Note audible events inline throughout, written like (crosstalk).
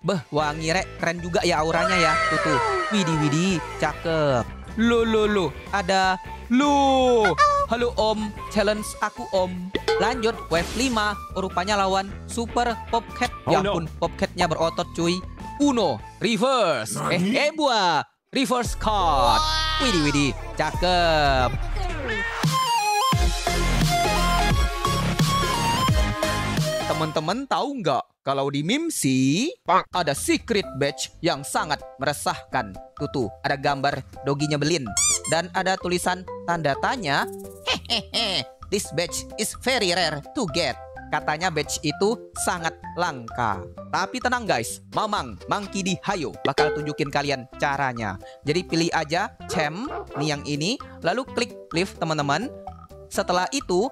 Beh, wangi rek, keren juga ya auranya ya. Tuh tuh. Widih widih, cakep. Lo lo lo, ada lo. Halo Om, challenge aku Om. Lanjut wave 5, rupanya lawan Super Popcat. Ya Oh, no. ampun, Popcatnya berotot cuy. Uno, reverse. Eh, eh buah. Reverse card. Widih widih, cakep. Teman-teman tahu nggak kalau di Mimsi ada secret badge yang sangat meresahkan. Tuh tuh, ada gambar doginya Belin dan ada tulisan tanda tanya. Hehehe, this badge is very rare to get. Katanya badge itu sangat langka. Tapi tenang guys, Mamang, Mangki di Hayo bakal tunjukin kalian caranya. Jadi pilih aja Cem, nih yang ini, lalu klik live teman-teman. Setelah itu,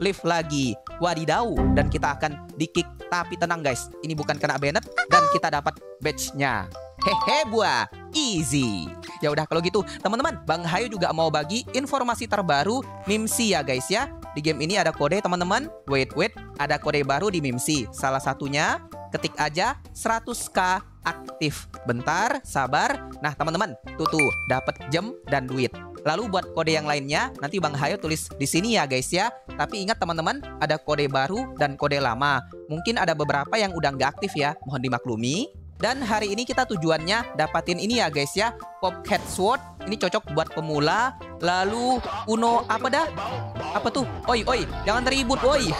live lagi. Wadidaw, dan kita akan di-kick. Tapi tenang guys, ini bukan kena banned dan kita dapat badge-nya. Hehe buah, easy. Ya udah kalau gitu, teman-teman, Bang Hayu juga mau bagi informasi terbaru Mimsi ya guys ya. Di game ini ada kode teman-teman. Wait wait, ada kode baru di Mimsi. Salah satunya ketik aja 100k aktif. Bentar, sabar. Nah, teman-teman, tuh tuh dapat jam dan duit. Lalu buat kode yang lainnya nanti Bang Hayo tulis di sini ya guys ya. Tapi ingat teman-teman, ada kode baru dan kode lama. Mungkin ada beberapa yang udah nggak aktif ya, mohon dimaklumi. Dan hari ini kita tujuannya dapatin ini ya guys ya, Popcat Sword. Ini cocok buat pemula. Lalu Uno apa dah? Apa tuh? Oi, oi, jangan ribut, oi.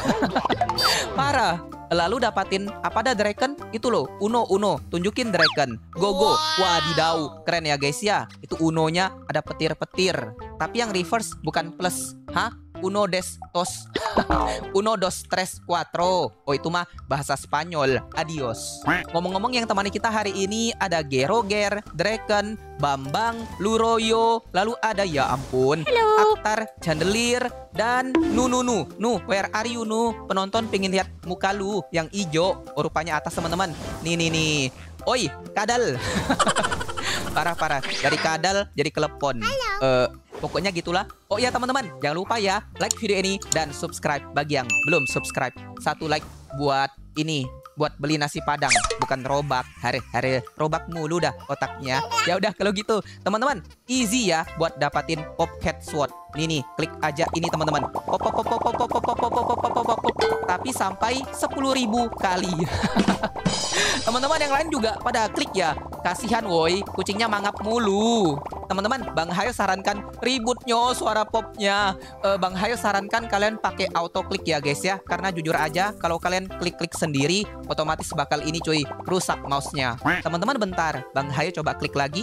(laughs) Parah. Lalu dapatin apa dah Dragon? Itu loh, Uno Uno, tunjukin Dragon. Go go. Wadidaw, keren ya guys ya. Itu Unonya ada petir-petir. Tapi yang reverse bukan plus. Hah? Uno des dos. (laughs) Uno dos tres cuatro. Oh itu mah bahasa Spanyol. Adios. Ngomong-ngomong yang temani kita hari ini ada Geroger, Dragon, Bambang, Luroyo, lalu ada ya ampun, Aktar, Chandelier, dan Nu Nu Nu. Nu, where are you Nu? Penonton pengen lihat muka lu yang ijo. Oh, rupanya atas teman-teman. Nih nih nih. Oi, kadal. (laughs) parah parah. Dari kadal jadi kelepon. Eh, pokoknya gitulah. Oh iya teman-teman, jangan lupa ya like video ini dan subscribe bagi yang belum subscribe. Satu like buat ini buat beli nasi padang bukan robak hari hari robak mulu dah otaknya ya udah kalau gitu teman-teman easy ya buat dapatin popcat sword nih nih klik aja ini teman-teman pop pop pop pop pop pop pop pop pop pop pop tapi sampai 10.000 kali teman-teman yang lain juga pada klik ya kasihan woi kucingnya mangap mulu teman-teman Bang Hayo sarankan ributnya suara popnya. Eh, Bang Hayo sarankan kalian pakai auto klik ya guys ya. Karena jujur aja kalau kalian klik-klik sendiri otomatis bakal ini cuy rusak mouse-nya. Teman-teman bentar. Bang Hayo coba klik lagi.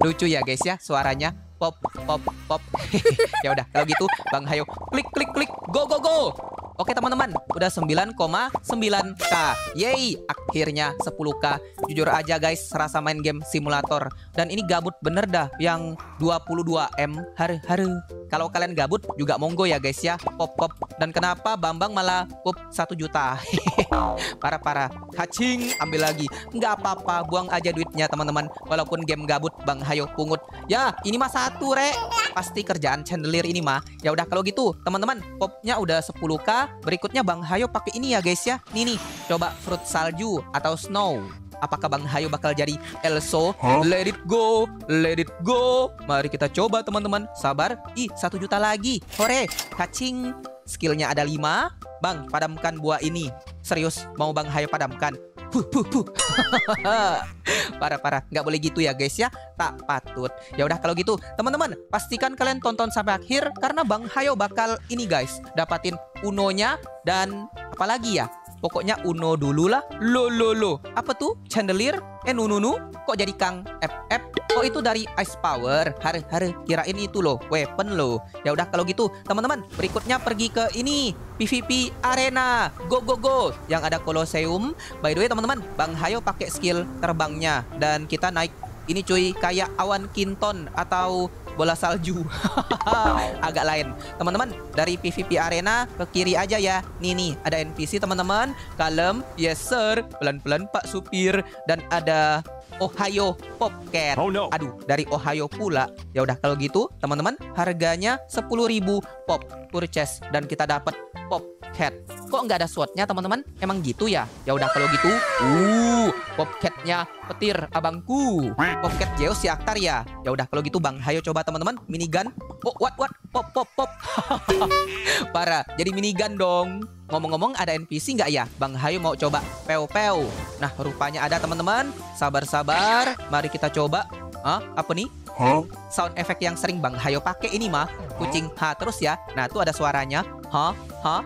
Lucu ya guys ya suaranya. Pop pop pop. (laughs) Ya udah kalau gitu Bang Hayo klik klik klik. Go go go Oke teman-teman, udah 9,9k. Yeay, akhirnya 10k. Jujur aja guys, serasa main game simulator. Dan ini gabut bener dah, yang 22M hari-hari. Kalau kalian gabut juga monggo ya guys ya, pop-pop. Dan kenapa Bambang malah pop 1 juta? (laughs) Parah-parah. Kacing, ambil lagi. Nggak apa-apa, buang aja duitnya teman-teman. Walaupun game gabut, Bang Hayo pungut. Ya, ini mah satu, Rek. Pasti kerjaan chandelier ini mah. Ya udah kalau gitu, teman-teman, popnya udah 10k. Berikutnya Bang Hayo pakai ini ya guys ya. Nih nih, coba fruit salju atau snow. Apakah Bang Hayo bakal jadi Elso? Let it go, let it go. Mari kita coba teman-teman. Sabar. Ih, satu juta lagi. Hore, kacing. Skillnya ada 5. Bang, padamkan buah ini. Serius, mau Bang Hayo padamkan? (laughs) Puh. Parah-parah, nggak boleh gitu ya guys ya. Tak patut. Ya udah kalau gitu, teman-teman, pastikan kalian tonton sampai akhir karena Bang Hayo bakal ini guys, dapatin Unonya dan apalagi ya? Pokoknya Uno dulu lah. Lo lo lo. Apa tuh? Chandelier? Eh nu nu nu? Kok jadi Kang FF? Oh itu dari Ice Power. Hari hari kirain itu loh, weapon lo. Ya udah kalau gitu, teman-teman, berikutnya pergi ke ini PVP Arena. Go go go. Yang ada Colosseum. By the way, teman-teman, Bang Hayo pakai skill terbangnya dan kita naik ini cuy kayak awan kinton atau bola salju. (laughs) Agak lain. Teman-teman, dari PVP Arena ke kiri aja ya. Nih nih, ada NPC teman-teman. Kalem, yes sir. Pelan-pelan Pak Supir dan ada Ohio Popcat. Oh no. Aduh, dari Ohio pula. Ya udah kalau gitu, teman-teman, harganya 10.000 pop purchase dan kita dapat Popcat. Kok nggak ada swordnya, teman-teman? Emang gitu ya? Ya udah kalau gitu, uh, Popcatnya petir abangku. Popcat Geos si Aktar ya. Ya udah kalau gitu, Bang. Hayo coba teman-teman, minigun. Oh, what what? Pop pop pop. (laughs) Parah, jadi minigun dong. Ngomong-ngomong ada NPC nggak ya? Bang Hayo mau coba peu-peu. Nah, rupanya ada teman-teman. Sabar-sabar, mari kita coba. Hah? Apa nih? Huh? Sound effect yang sering Bang Hayo pakai ini mah kucing ha terus ya. Nah, tuh ada suaranya. Ha? Ha?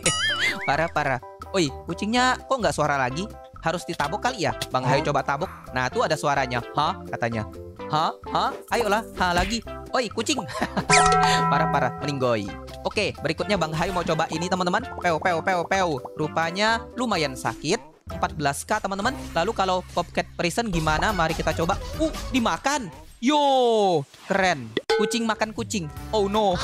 (laughs) Parah-parah. Oi, kucingnya kok nggak suara lagi? Harus ditabok kali ya? Bang Hayo coba tabok. Nah, tuh ada suaranya. Ha? Katanya. Ha? Ha? Ayolah, ha lagi. Oi, kucing. (laughs) Parah-parah, meninggoy. Oke, berikutnya Bang Hayo mau coba ini teman-teman. Peu, peu, peu, peu. Rupanya lumayan sakit. 14k teman-teman. Lalu kalau Popcat Prison gimana? Mari kita coba. Uh, dimakan. Yo, keren. Kucing makan kucing. Oh no.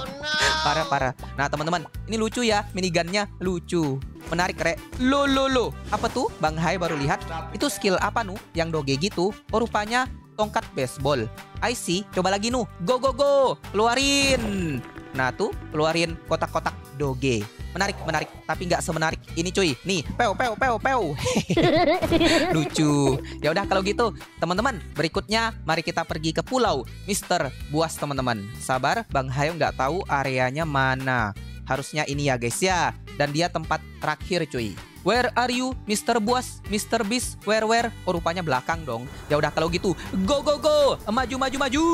(laughs) parah parah. Nah teman-teman, ini lucu ya minigunnya lucu. Menarik rek. Lo lo lo. Apa tuh? Bang Hai baru lihat. Itu skill apa nu? Yang doge gitu. Oh rupanya tongkat baseball. I see. Coba lagi nu. Go go go. Keluarin. Nah tuh keluarin kotak-kotak doge. Menarik, menarik. Tapi nggak semenarik ini cuy. Nih, peu peu peu peu. (laughs) Lucu. Ya udah kalau gitu, teman-teman, berikutnya mari kita pergi ke pulau Mister Buas teman-teman. Sabar, Bang Hayo nggak tahu areanya mana. Harusnya ini ya guys ya. Dan dia tempat terakhir cuy. Where are you, Mr. Buas, Mr. Beast, where where? Oh rupanya belakang dong. Ya udah kalau gitu, go go go, maju maju maju.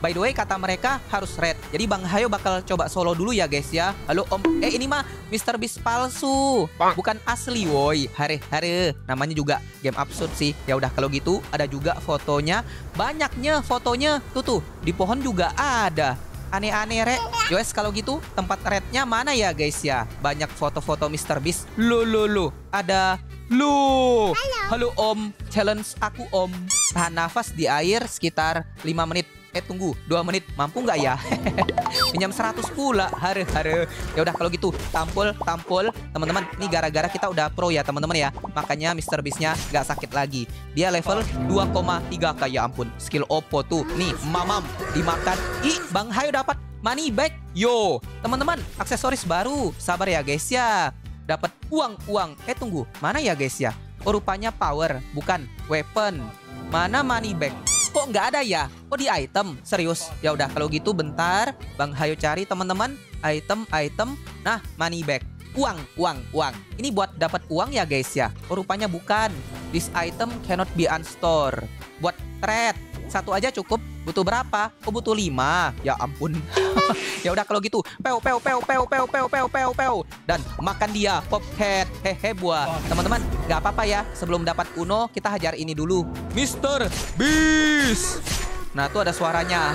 By the way kata mereka harus red. Jadi Bang Hayo bakal coba solo dulu ya guys ya. Halo Om. Eh ini mah Mr. Beast palsu. Bukan asli woi. Hare hare. Namanya juga game absurd sih. Ya udah kalau gitu ada juga fotonya. Banyaknya fotonya. Tuh tuh di pohon juga ada. Aneh-aneh rek. Yowes kalau gitu tempat rednya mana ya guys ya? Banyak foto-foto Mr. Beast. Lo lo lo. Ada Lu. Halo Om. Challenge aku Om. Tahan nafas di air sekitar 5 menit. Eh tunggu, 2 menit. Mampu nggak ya? (laughs) Pinjam 100 pula. Hare hare. Ya udah kalau gitu, tampol tampol. Teman-teman, ini gara-gara kita udah pro ya, teman-teman ya. Makanya Mr. Beast-nya nggak sakit lagi. Dia level 2,3 kayak ampun. Skill Oppo tuh. Nih, mamam dimakan. Ih, Bang Hayo dapat money back. Yo, teman-teman, aksesoris baru. Sabar ya guys ya. Dapat uang-uang. Eh tunggu, mana ya guys ya? Oh, rupanya power, bukan weapon. Mana money back? Kok nggak ada ya? Oh di item, serius? Ya udah kalau gitu bentar, Bang Hayo cari teman-teman item item. Nah money back, uang uang uang. Ini buat dapat uang ya guys ya? Oh rupanya bukan. This item cannot be unstored. Buat trade satu aja cukup. Butuh berapa? Oh butuh lima. Ya ampun. (laughs) ya udah kalau gitu. Peu peu peu peu peu peu peu peu peu dan makan dia pophead. Hehe buah. Teman-teman, nggak apa-apa ya. Sebelum dapat Uno, kita hajar ini dulu. Mister Beast. Nah, tuh ada suaranya.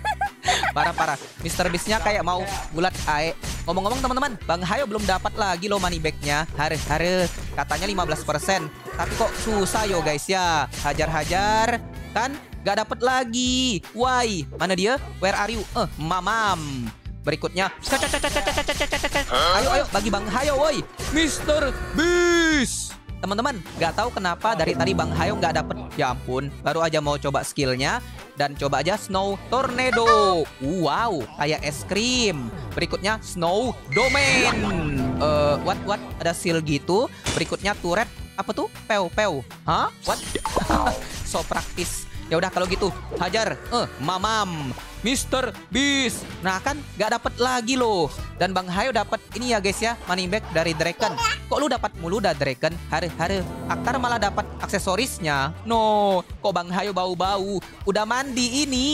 (laughs) Parah-parah. Mister Beast-nya kayak mau bulat ae. Ngomong-ngomong teman-teman, Bang Hayo belum dapat lagi loh money back-nya. Hare-hare. Katanya 15%. Tapi kok susah yo guys ya. Hajar-hajar. Kan Gak dapet lagi. Why? Mana dia? Where are you? Eh, mamam. Berikutnya. Ayo, ayo, bagi Bang Hayo, woi. Mr. Beast. Teman-teman, gak tahu kenapa dari tadi Bang Hayo gak dapet. Ya ampun, baru aja mau coba skillnya. Dan coba aja Snow Tornado. Wow, kayak es krim. Berikutnya Snow Domain. Uh, what, what? Ada seal gitu. Berikutnya turret. Apa tuh? Peu, peu. Hah? What? (laughs) so praktis. Ya udah kalau gitu, hajar. Eh, mamam. Mr. Beast. Nah kan gak dapet lagi loh. Dan Bang Hayo dapat ini ya guys ya, money back dari Draken. Kok lu dapat mulu dah Draken? Hare-hare. Aktar malah dapat aksesorisnya. No, kok Bang Hayo bau-bau? Udah mandi ini.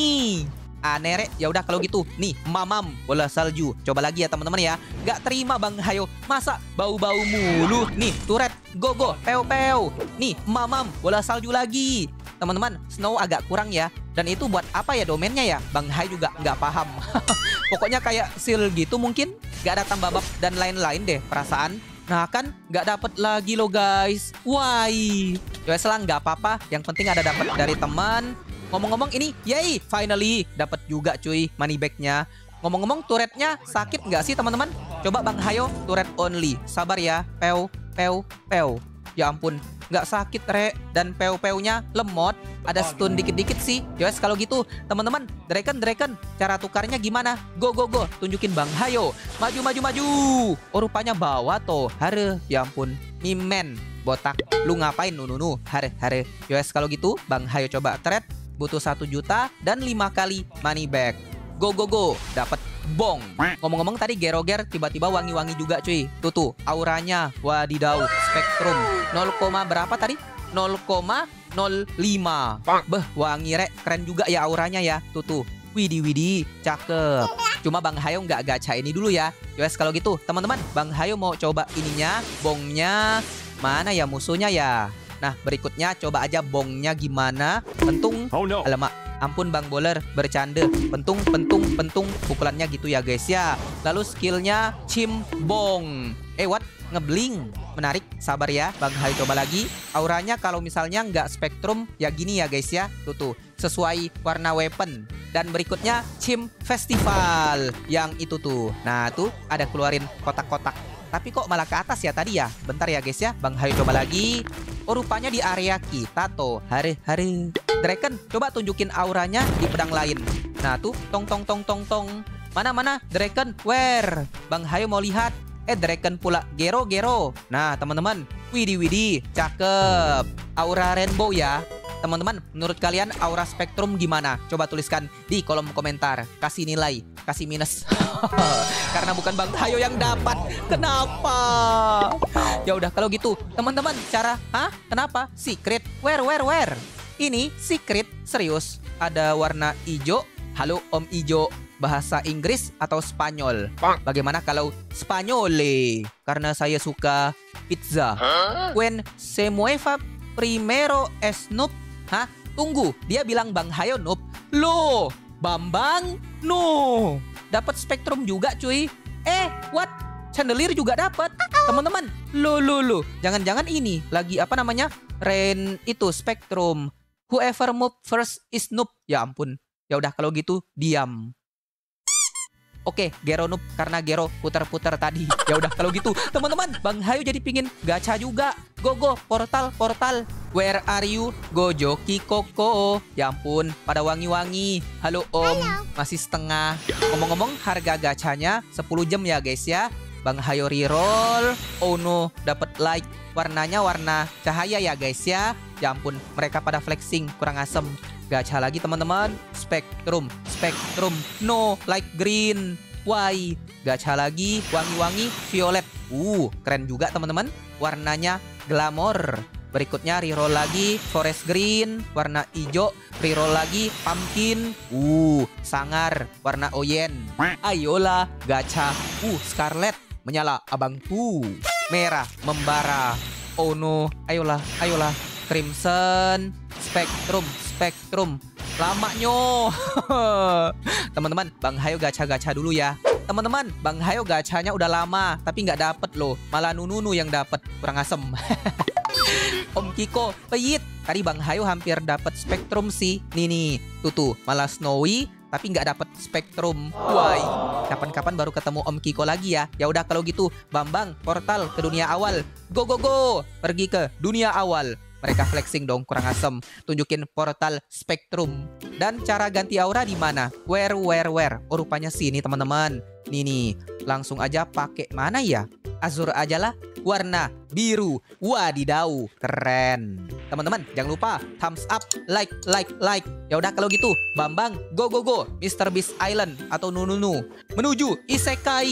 Aneh rek, ya udah kalau gitu. Nih, mamam bola salju. Coba lagi ya teman-teman ya. Gak terima Bang Hayo. Masa bau-bau mulu? Nih, turet. Go go, peu peu. Nih, mamam bola salju lagi teman-teman. Snow agak kurang ya. Dan itu buat apa ya domainnya ya? Bang Hai juga nggak paham. (laughs) Pokoknya kayak seal gitu mungkin. Nggak ada tambah bab dan lain-lain deh perasaan. Nah kan nggak dapet lagi lo guys. Why? Ya selang nggak apa-apa. Yang penting ada dapat dari teman. Ngomong-ngomong ini Yay finally dapat juga cuy money backnya. Ngomong-ngomong turretnya sakit nggak sih teman-teman? Coba Bang Hayo turret only. Sabar ya. Pew Pew Pew. Ya ampun, nggak sakit rek dan peu-peunya lemot. Ada stun dikit-dikit sih. Yowes kalau gitu, teman-teman, Draken Draken, cara tukarnya gimana? Go go go, tunjukin Bang Hayo. Maju maju maju. Oh rupanya bawa toh. Hare, ya ampun. Mimen, botak. Lu ngapain nunu Hare hare. Yowes kalau gitu, Bang Hayo coba thread. Butuh satu juta dan lima kali money back. Go go go, dapat bong. Ngomong-ngomong tadi geroger tiba-tiba wangi-wangi juga cuy. Tuh tuh, auranya wadidaw, spektrum 0, berapa tadi? 0,05. Beh, wangi rek, keren juga ya auranya ya. Tuh tuh. Widih widih, cakep. Cuma Bang Hayo nggak gacha ini dulu ya. Yowes kalau gitu, teman-teman, Bang Hayo mau coba ininya, bongnya. Mana ya musuhnya ya? Nah, berikutnya coba aja bongnya gimana. Pentung. Oh no. Alamak, Ampun Bang Boler, bercanda. Pentung, pentung, pentung. Pukulannya gitu ya guys ya. Lalu skillnya cimbong. Eh what? Ngebling. Menarik, sabar ya. Bang Hai coba lagi. Auranya kalau misalnya nggak spektrum, ya gini ya guys ya. Tuh tuh, sesuai warna weapon. Dan berikutnya Cim Festival yang itu tuh. Nah tuh ada keluarin kotak-kotak. Tapi kok malah ke atas ya tadi ya? Bentar ya guys ya. Bang Hai coba lagi. Oh rupanya di area kita tuh. Hari-hari. Draken, coba tunjukin auranya di pedang lain. Nah tuh, tong tong tong tong tong. Mana mana, Draken, where? Bang Hayo mau lihat. Eh, Draken pula Gero Gero. Nah, teman-teman, Widi Widi, cakep. Aura rainbow ya. Teman-teman, menurut kalian aura spektrum gimana? Coba tuliskan di kolom komentar. Kasih nilai, kasih minus. (laughs) Karena bukan Bang Hayo yang dapat. Kenapa? Ya udah kalau gitu, teman-teman, cara, hah? Kenapa? Secret. Where where where? Ini secret serius. Ada warna hijau. Halo Om Ijo. Bahasa Inggris atau Spanyol? Bagaimana kalau Spanyole? Karena saya suka pizza. When se mueva primero es noob. Hah? Tunggu, dia bilang Bang Hayo noob. Loh, Bambang? No. Dapat spektrum juga cuy. Eh, what? Chandelier juga dapat. Teman-teman, lo lo lo. Jangan-jangan ini lagi apa namanya? Rain itu spektrum. Whoever move first is noob. Ya ampun. Ya udah kalau gitu diam. Oke, Gero noob karena Gero putar-putar tadi. Ya udah kalau gitu, teman-teman, Bang Hayu jadi pingin gacha juga. Go go, portal, portal. Where are you? Go Joki Koko. Ya ampun, pada wangi-wangi. Halo Om, Halo. masih setengah. Ngomong-ngomong, harga gacanya 10 jam ya guys ya. Bang Hayo reroll. Oh no, dapat like. Warnanya warna cahaya ya guys ya. Ya ampun, mereka pada flexing, kurang asem. Gacha lagi teman-teman. Spectrum, Spectrum. No, like green. Why? Gacha lagi, wangi-wangi, violet. Uh, keren juga teman-teman. Warnanya glamour. Berikutnya reroll lagi forest green, warna hijau, reroll lagi pumpkin. Uh, sangar, warna oyen. Ayolah, gacha. Uh, scarlet, menyala abangku. Merah, membara. Oh no, ayolah, ayolah. Crimson, Spectrum, Spectrum. Lamanyo. (laughs) Teman-teman, Bang Hayo gacha-gacha dulu ya. Teman-teman, Bang Hayo gachanya udah lama, tapi nggak dapet loh. Malah Nununu yang dapet, kurang asem. (laughs) Om Kiko, peyit. Tadi Bang Hayo hampir dapet Spectrum sih. Nih nih, tuh, malah Snowy, tapi nggak dapet spektrum. Why? Kapan-kapan baru ketemu Om Kiko lagi ya. Ya udah kalau gitu, Bambang, portal ke dunia awal. Go go go, pergi ke dunia awal. Mereka flexing dong, kurang asem. Tunjukin portal spektrum. Dan cara ganti aura di mana? Where where where? Oh rupanya sini teman-teman. Nih nih, langsung aja pakai mana ya? Azur aja lah warna biru. Wadidaw, keren. Teman-teman, jangan lupa thumbs up, like, like, like. Ya udah kalau gitu, Bambang, go go go, Mr. Beast Island atau Nununu menuju Isekai.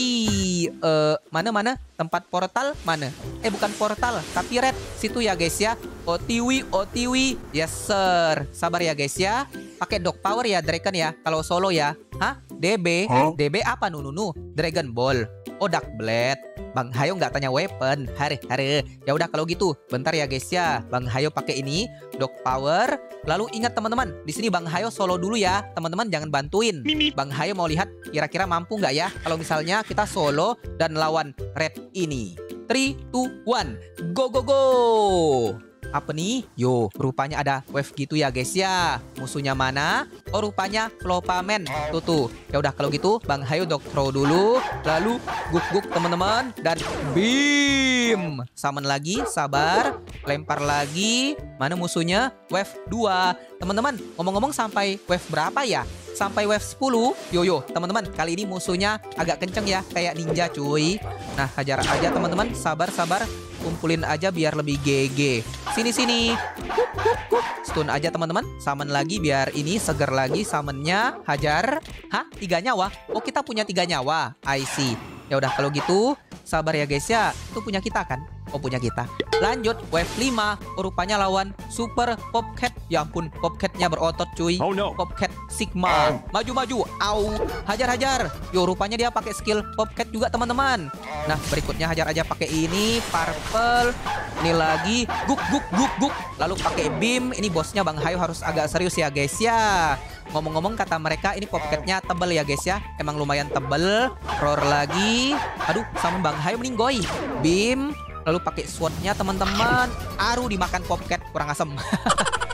Eh, uh, mana mana? Tempat portal mana? Eh bukan portal, tapi red. Situ ya guys ya. OTW, OTW. Yes sir. Sabar ya guys ya. Pakai dog power ya Dragon ya. Kalau solo ya. Hah? DB? Huh? DB apa Nununu? Dragon Ball. Oh Dark Blade. Bang Hayo nggak tanya weapon. Hari hari. Ya udah kalau gitu, bentar ya guys ya. Bang Hayo pakai ini, dog power. Lalu ingat teman-teman, di sini Bang Hayo solo dulu ya. Teman-teman jangan bantuin. Bang Hayo mau lihat kira-kira mampu nggak ya kalau misalnya kita solo dan lawan red ini. 3 2 1. Go go go. Apa nih? Yo, rupanya ada wave gitu ya guys ya. Musuhnya mana? Oh, rupanya Flopamen. Tuh tuh. Ya udah kalau gitu, Bang Hayo dok throw dulu. Lalu guk-guk teman-teman dan beam. Summon lagi, sabar. Lempar lagi. Mana musuhnya? Wave 2. Teman-teman, ngomong-ngomong sampai wave berapa ya? Sampai wave 10. Yo yo, teman-teman, kali ini musuhnya agak kenceng ya, kayak ninja cuy. Nah, hajar aja teman-teman. Sabar, sabar. Kumpulin aja biar lebih GG. Sini sini. Stun aja teman-teman. Summon lagi biar ini seger lagi summonnya. Hajar. Hah? Tiga nyawa? Oh, kita punya tiga nyawa. I see. Ya udah kalau gitu sabar ya guys ya. Itu punya kita kan? Oh punya kita. Lanjut wave 5. Oh, rupanya lawan Super Popcat. Ya ampun, Popcatnya berotot cuy. Oh no. Popcat Sigma. Maju-maju. Au. Hajar-hajar. Yo rupanya dia pakai skill Popcat juga teman-teman. Nah, berikutnya hajar aja pakai ini purple. Ini lagi guk guk guk guk. Lalu pakai beam. Ini bosnya Bang Hayo harus agak serius ya guys ya. Ngomong-ngomong kata mereka ini popketnya tebel ya guys ya. Emang lumayan tebel. Roar lagi. Aduh, sama Bang Hayo meninggoy. Beam. Lalu pakai swordnya teman-teman. Aru dimakan popket kurang asem.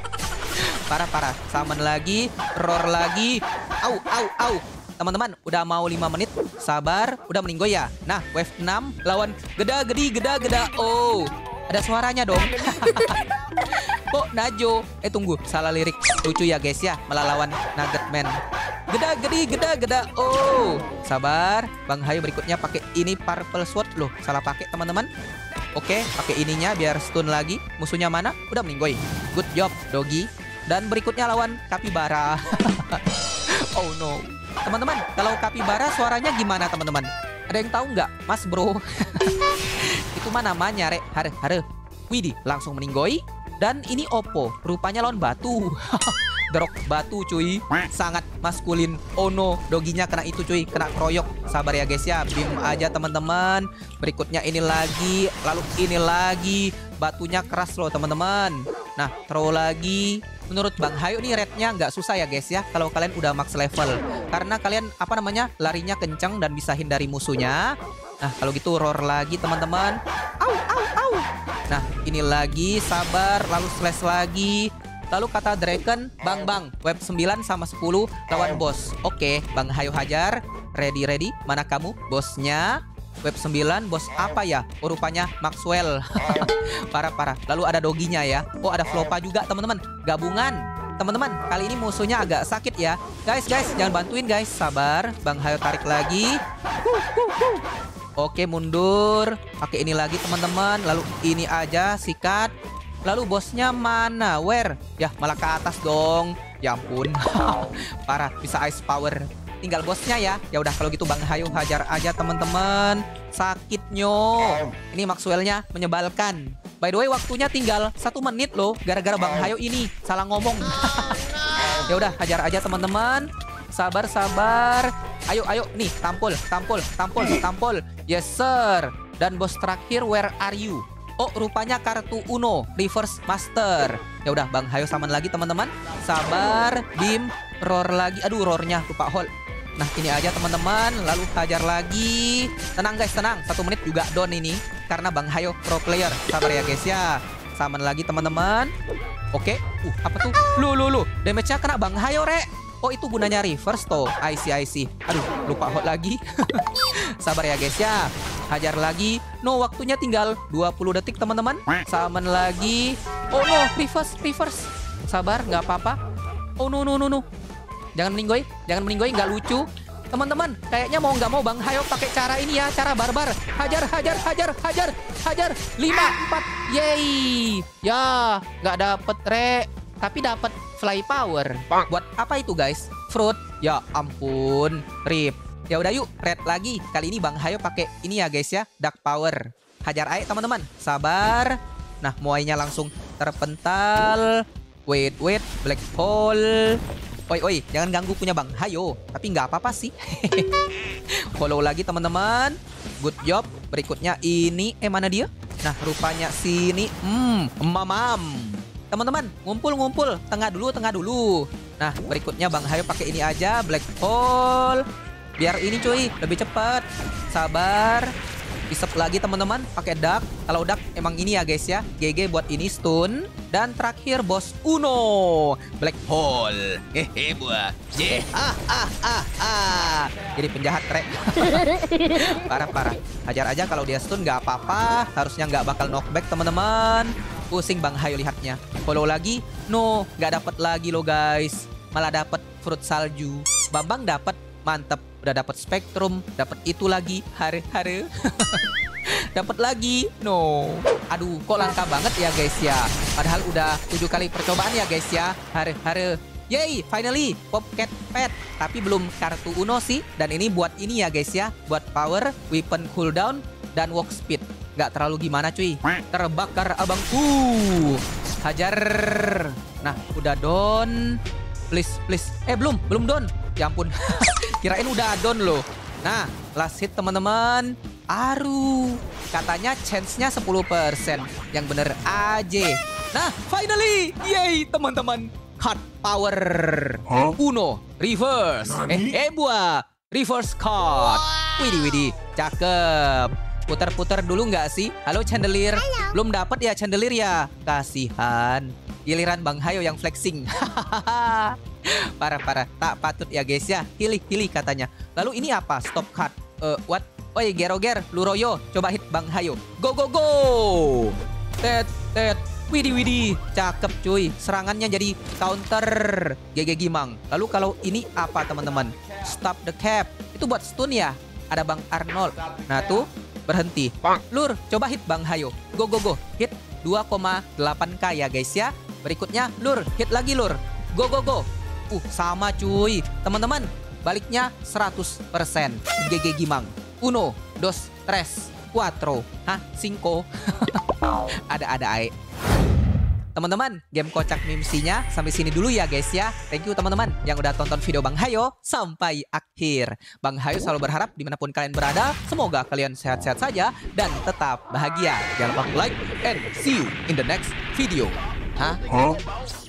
(laughs) parah parah. Summon lagi. Roar lagi. Au au au. Teman-teman, udah mau 5 menit. Sabar, udah meninggoy ya. Nah, wave 6 lawan geda gedi geda geda. Oh, ada suaranya dong. (laughs) Kok Najo? Eh tunggu, salah lirik. Lucu ya guys ya, melawan Nugget Man. Geda gedi geda geda. Oh, sabar. Bang Hayu berikutnya pakai ini purple sword loh. Salah pakai teman-teman. Oke, pakai ininya biar stun lagi. Musuhnya mana? Udah meninggoy. Good job, Dogi. Dan berikutnya lawan Kapibara. (laughs) oh no. Teman-teman, kalau Kapibara suaranya gimana teman-teman? Ada yang tahu nggak, Mas Bro? (laughs) Itu mah namanya, Rek. Hare, hare. Widih, langsung meninggoy. Dan ini Oppo, rupanya lawan batu. (laughs) Derok batu cuy. Sangat maskulin. Oh no Doginya kena itu cuy. Kena kroyok. Sabar ya guys ya. Beam aja teman-teman. Berikutnya ini lagi. Lalu ini lagi. Batunya keras loh teman-teman. Nah throw lagi Menurut Bang Hayo nih rednya nggak susah ya guys ya Kalau kalian udah max level. Karena kalian apa namanya Larinya kencang dan bisa hindari musuhnya. Nah kalau gitu roar lagi teman-teman. Au au au. Nah ini lagi Sabar Lalu slash lagi. Lalu kata Dragon, Bang Bang, web 9 sama 10 lawan bos. Oke, Bang Hayo Hajar, ready ready, mana kamu? Bosnya web 9, bos apa ya? Oh, rupanya Maxwell. (laughs) Parah-parah. Lalu ada doginya ya. Oh, ada Flopa juga, teman-teman. Gabungan. Teman-teman, kali ini musuhnya agak sakit ya. Guys, guys, jangan bantuin guys. Sabar, Bang Hayo tarik lagi. Oke, mundur. Pakai ini lagi, teman-teman. Lalu ini aja, sikat. Lalu bosnya mana? Where? Ya malah ke atas dong. Ya ampun. (laughs) Parah, bisa ice power. Tinggal bosnya ya. Ya udah kalau gitu Bang Hayu hajar aja teman-teman. Sakitnya. Ini Maxwellnya menyebalkan. By the way waktunya tinggal satu menit loh. Gara-gara Bang Hayu ini salah ngomong. (laughs) ya udah hajar aja teman-teman. Sabar sabar. Ayo ayo nih tampol tampol tampol tampol. Yes sir. Dan bos terakhir where are you? Oh, rupanya kartu Uno Reverse Master. Ya udah, Bang Hayo saman lagi teman-teman. Sabar, Bim, roar lagi. Aduh, roarnya lupa hold. Nah, ini aja teman-teman. Lalu hajar lagi. Tenang guys, tenang. Satu menit juga down ini. Karena Bang Hayo pro player. Sabar ya guys ya. Saman lagi teman-teman. Oke. Uh, apa tuh? Lu, lu, lu. Damage-nya kena Bang Hayo, Rek. Oh itu gunanya reverse toh I see I see Aduh lupa hot lagi (laughs) Sabar ya guys ya Hajar lagi No waktunya tinggal 20 detik teman-teman Summon lagi Oh no reverse reverse Sabar nggak apa-apa Oh no no no no Jangan meninggoy Jangan meninggoy nggak lucu Teman-teman, kayaknya mau nggak mau Bang Hayo pakai cara ini ya, cara barbar. Hajar, hajar, hajar, hajar, hajar. Lima, empat, yeay. Ya, nggak dapet re, tapi dapat fly power. Buat apa itu guys? Fruit. Ya ampun, rip. Ya udah yuk, red lagi. Kali ini Bang Hayo pakai ini ya guys ya, dark power. Hajar air teman-teman. Sabar. Nah, muainya langsung terpental. Wait, wait, black hole. Oi, oi, jangan ganggu punya Bang Hayo. Tapi nggak apa-apa sih. (laughs) Follow lagi teman-teman. Good job. Berikutnya ini, eh mana dia? Nah, rupanya sini. Hmm, mamam. Teman-teman, ngumpul-ngumpul. Tengah dulu, tengah dulu. Nah, berikutnya Bang Hayo pakai ini aja, black hole. Biar ini cuy, lebih cepat. Sabar. Isep lagi teman-teman, pakai duck. Kalau duck emang ini ya guys ya. GG buat ini stun. Dan terakhir bos Uno, Black Hole. Hehe buah. Je, ah, ah, ah, ah. Jadi penjahat rek. (laughs) parah parah. Hajar aja kalau dia stun nggak apa-apa. Harusnya nggak bakal knockback teman-teman. Pusing Bang Hayo lihatnya. Follow lagi. No, nggak dapat lagi lo guys. Malah dapat fruit salju. Bambang dapat mantep. Udah dapat spektrum, dapat itu lagi. Hare-hare. (laughs) dapat lagi. No. Aduh, kok langka banget ya guys ya. Padahal udah tujuh kali percobaan ya guys ya. Hare-hare. Yay, finally Popcat Pet. Tapi belum kartu Uno sih. Dan ini buat ini ya guys ya. Buat power, weapon cooldown, dan walk speed. Gak terlalu gimana cuy. Terbakar abangku. Hajar. Nah, udah don. Please, please. Eh, belum, belum don. Ya ampun. (laughs) Kirain udah don loh. Nah, last hit teman-teman. Aru. Katanya chance-nya 10%. Yang bener aja. Nah, finally. Yay, teman-teman. Hot power. Huh? Uno. Reverse. Eh, eh buah. Reverse card. Widih, widih. Cakep. Putar-putar dulu nggak sih? Halo Chandelier. Belum dapat ya Chandelier ya? Kasihan. Giliran Bang Hayo yang flexing. (laughs) Parah-parah. Tak patut ya guys ya. Hilih-hilih katanya. Lalu ini apa? Stop card. Eh, what? Oi, Geroger, Luroyo, coba hit Bang Hayo. Go, go, go! Tet, tet. Widih, widih. Cakep cuy. Serangannya jadi counter. GG Gimang. Lalu kalau ini apa teman-teman? Stop the cap. Itu buat stun ya? Ada Bang Arnold. Nah tuh, berhenti. Lur, coba hit Bang Hayo. Go, go, go. Hit 2,8k ya guys ya. Berikutnya, Lur, hit lagi Lur. Go, go, go. Uh, sama cuy. Teman-teman, baliknya 100%. GG Gimang. Uno, dos, tres, cuatro. Hah? Cinco? (laughs) Ada-ada ae. Teman-teman, game kocak mimsinya sampai sini dulu ya guys ya. Thank you teman-teman yang udah tonton video Bang Hayo sampai akhir. Bang Hayo selalu berharap di mana pun kalian berada, semoga kalian sehat-sehat saja dan tetap bahagia. Jangan lupa like and see you in the next video. Hah? Huh?